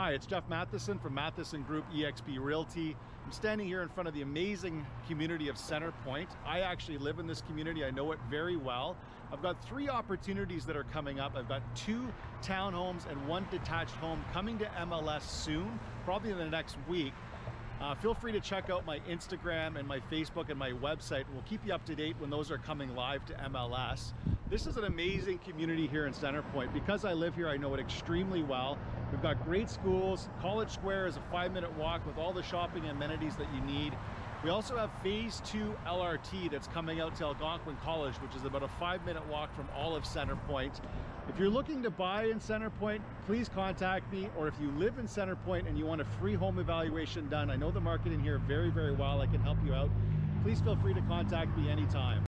Hi, it's Jeff Matheson from Matheson Group eXp Realty. I'm standing here in front of the amazing community of Center Point. I actually live in this community. I know it very well. I've got three opportunities that are coming up. I've got two townhomes and one detached home coming to MLS soon, probably in the next week. Uh, feel free to check out my Instagram and my Facebook and my website. We'll keep you up to date when those are coming live to MLS. This is an amazing community here in Centrepointe. Because I live here, I know it extremely well. We've got great schools. College Square is a five minute walk with all the shopping amenities that you need. We also have phase two LRT that's coming out to Algonquin College, which is about a five minute walk from all of Centrepointe. If you're looking to buy in Centrepointe, please contact me. Or if you live in Centrepointe and you want a free home evaluation done, I know the market in here very, very well. I can help you out. Please feel free to contact me anytime.